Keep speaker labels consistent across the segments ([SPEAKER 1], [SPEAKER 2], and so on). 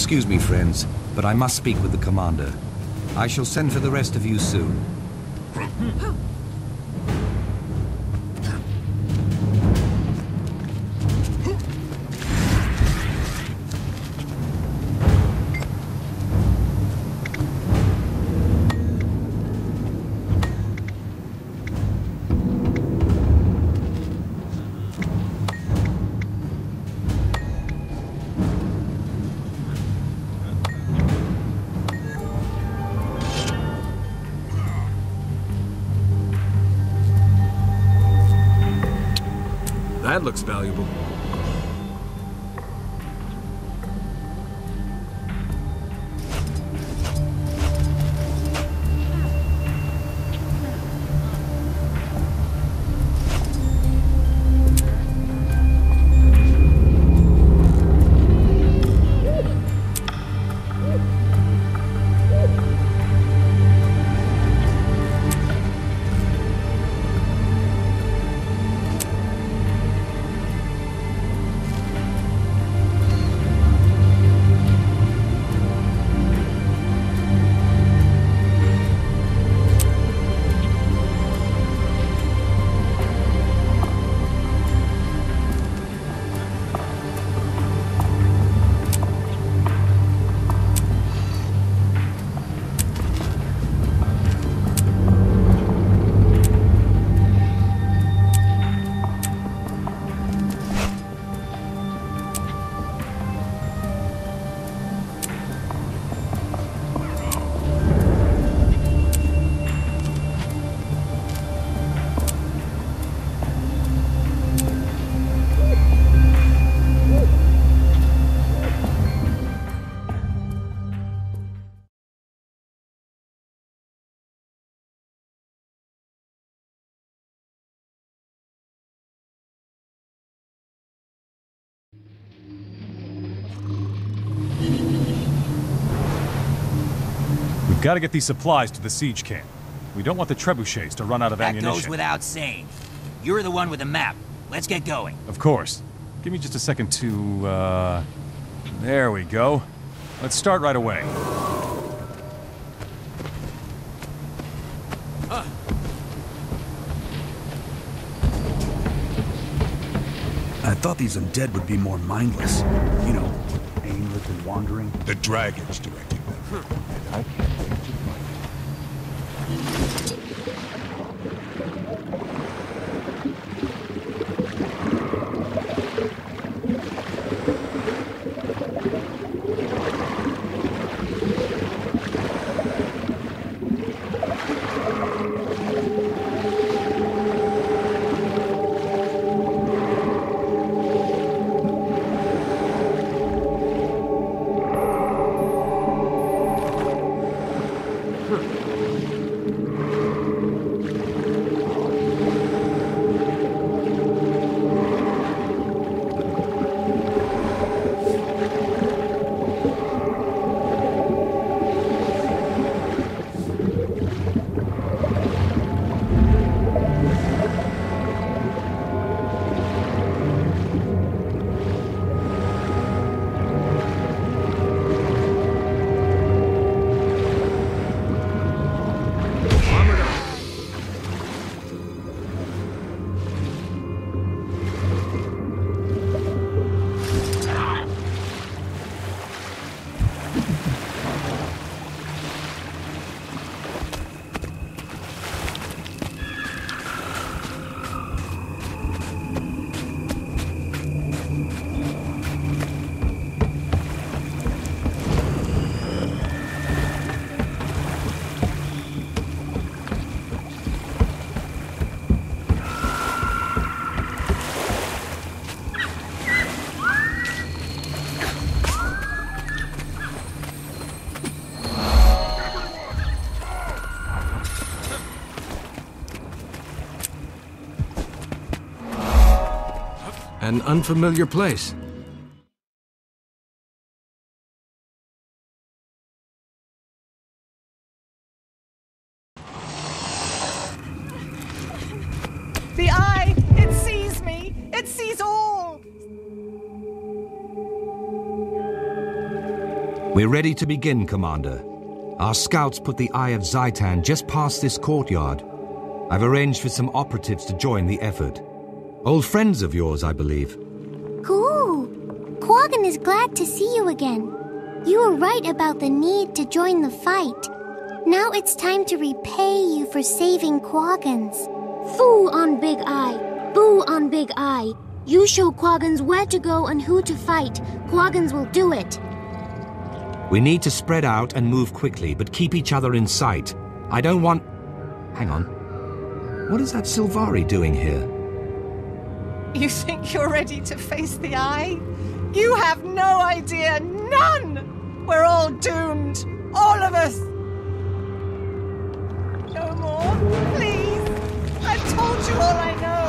[SPEAKER 1] Excuse me, friends, but I must speak with the commander. I shall send for the rest of you soon.
[SPEAKER 2] That looks valuable.
[SPEAKER 3] We've got to get these supplies to the siege camp. We don't want the trebuchets to run out of
[SPEAKER 4] That
[SPEAKER 3] ammunition.
[SPEAKER 4] goes without saying. You're the one with the map. Let's get going.
[SPEAKER 3] Of course. Give me just a second to, uh... There we go. Let's start right away.
[SPEAKER 5] I thought these undead would be more mindless. You know, aimless and wandering.
[SPEAKER 6] The dragons directed them. And I can't wait to fight.
[SPEAKER 2] An unfamiliar place.
[SPEAKER 7] The eye! It sees me! It sees all!
[SPEAKER 1] We're ready to begin, Commander. Our scouts put the Eye of Zhaitan just past this courtyard. I've arranged for some operatives to join the effort. Old friends of yours, I believe.
[SPEAKER 8] Cool. Quaggan is glad to see you again. You were right about the need to join the fight. Now it's time to repay you for saving Quaggans. Foo on Big Eye. Boo on Big Eye. You show Quaggans where to go and who to fight. Quaggans will do it.
[SPEAKER 1] We need to spread out and move quickly, but keep each other in sight. I don't want... Hang on. What is that Sylvari doing here?
[SPEAKER 7] You think you're ready to face the eye? You have no idea. None! We're all doomed. All of us. No more. Please. I've told you all I know.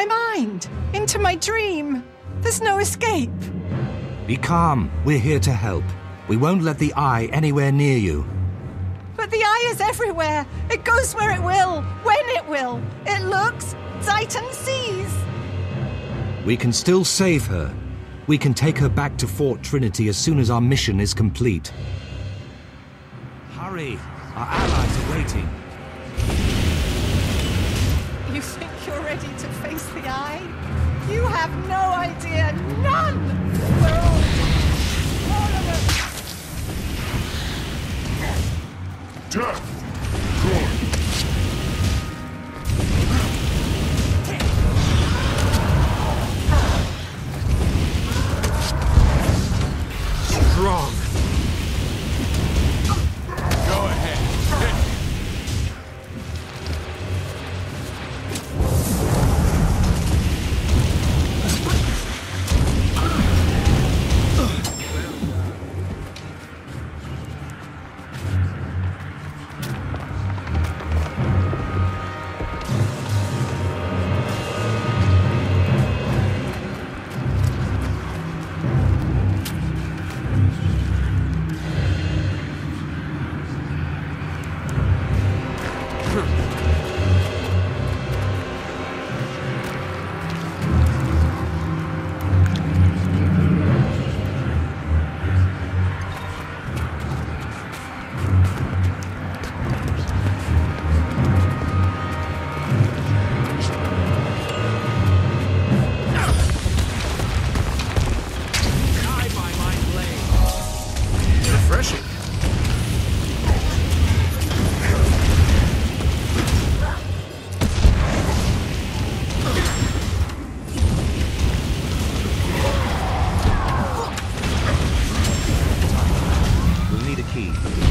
[SPEAKER 7] My mind. Into my dream. There's no escape.
[SPEAKER 1] Be calm. We're here to help. We won't let the eye anywhere near you.
[SPEAKER 7] But the eye is everywhere. It goes where it will, when it will. It looks, Zhaitan sees.
[SPEAKER 1] We can still save her. We can take her back to Fort Trinity as soon as our mission is complete. Hurry! Our allies are waiting.
[SPEAKER 7] No idea. None! We're all doomed. All of us.
[SPEAKER 6] Death! Good!
[SPEAKER 2] Strong.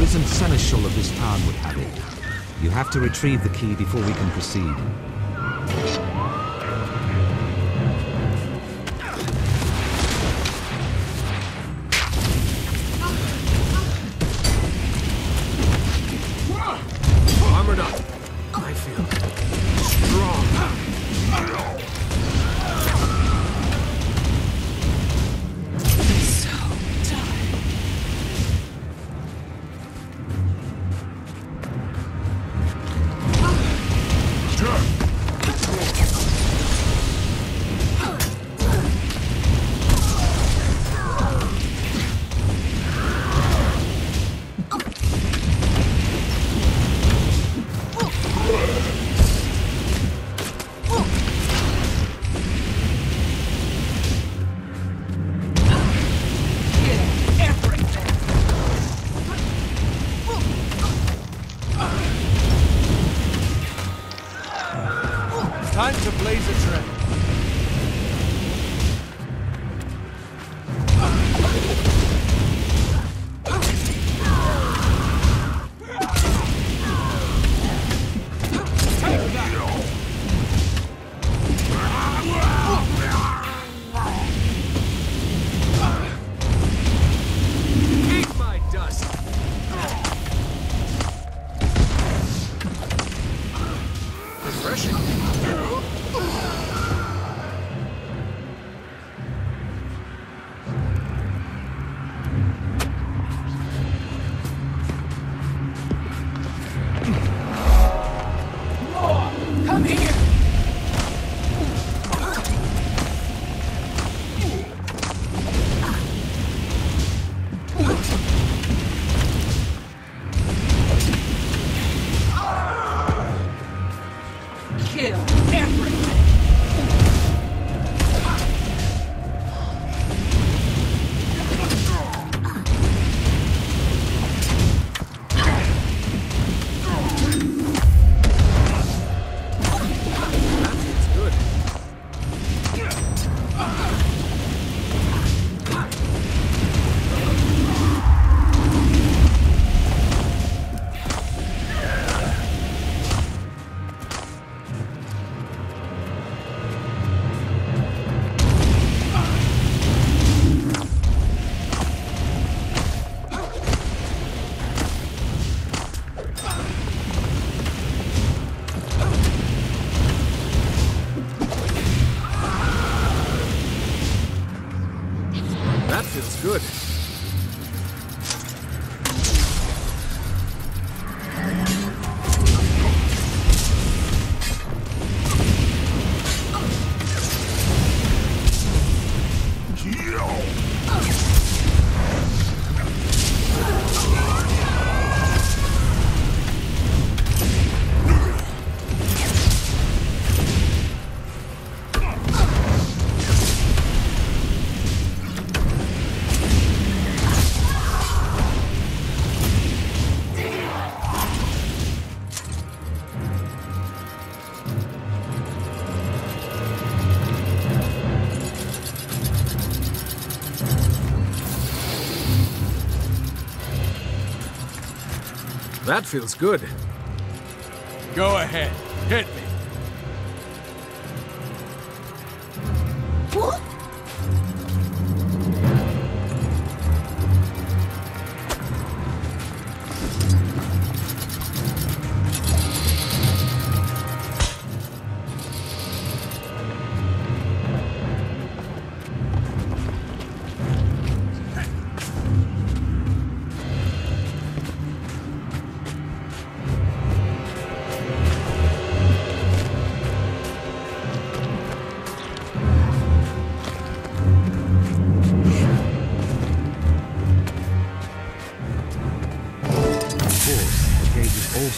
[SPEAKER 1] Risen seneschal of this town would have it. You have to retrieve the key before we can proceed.
[SPEAKER 2] That feels good.
[SPEAKER 3] Go ahead. Hit me.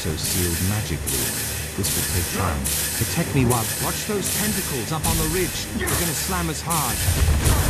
[SPEAKER 1] Also sealed magically. This will take time. Protect me while... Watch those tentacles up on the ridge. They're gonna slam us hard.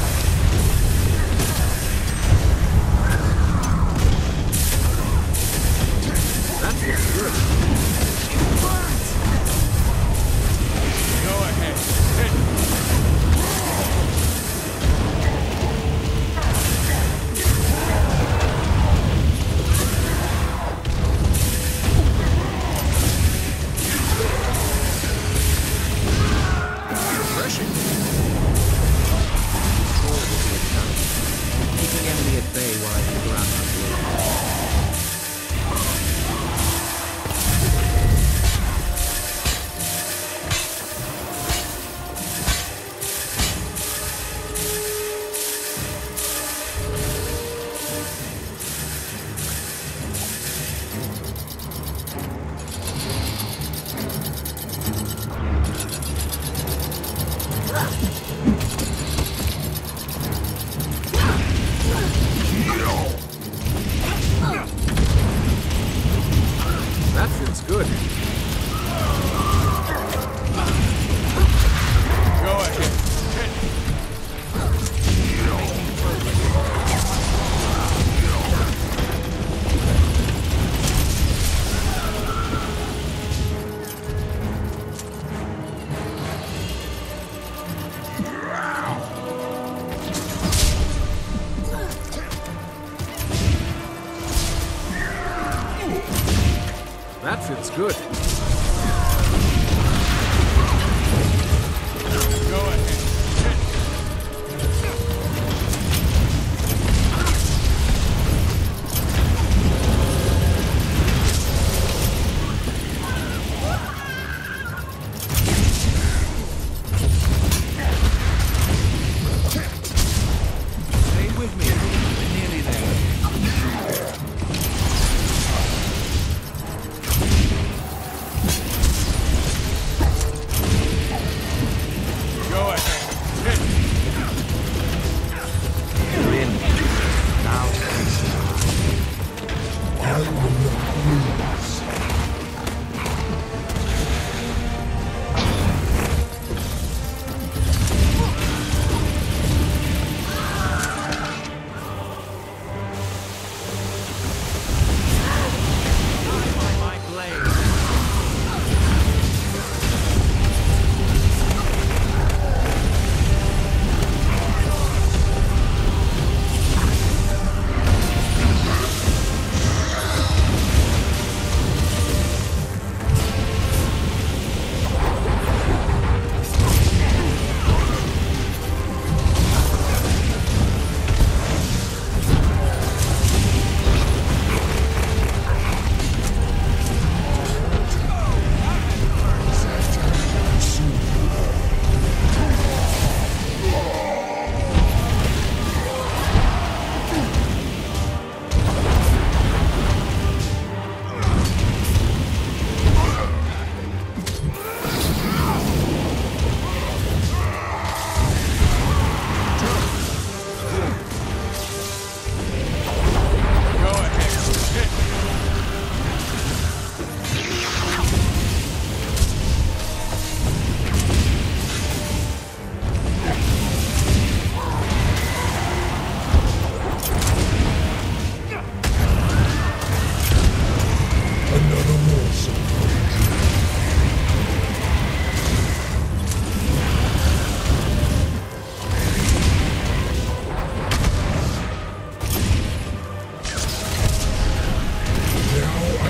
[SPEAKER 3] Ha!
[SPEAKER 2] That feels good.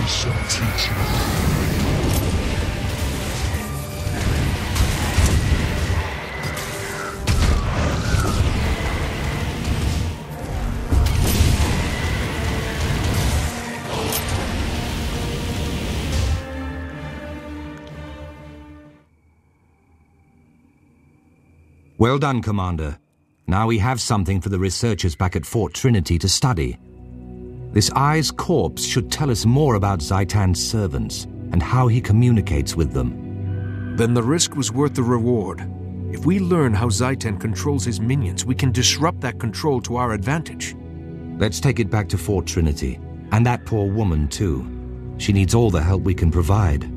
[SPEAKER 6] I shall teach you.
[SPEAKER 1] Well done, Commander. Now we have something for the researchers back at Fort Trinity to study. This Eye's corpse should tell us more about Zhaitan's servants and how he communicates with them.
[SPEAKER 9] Then the risk was worth the reward. If we learn how Zhaitan controls his minions, we can disrupt that control to our advantage.
[SPEAKER 1] Let's take it back to Fort Trinity. And that poor woman, too. She needs all the help we can provide.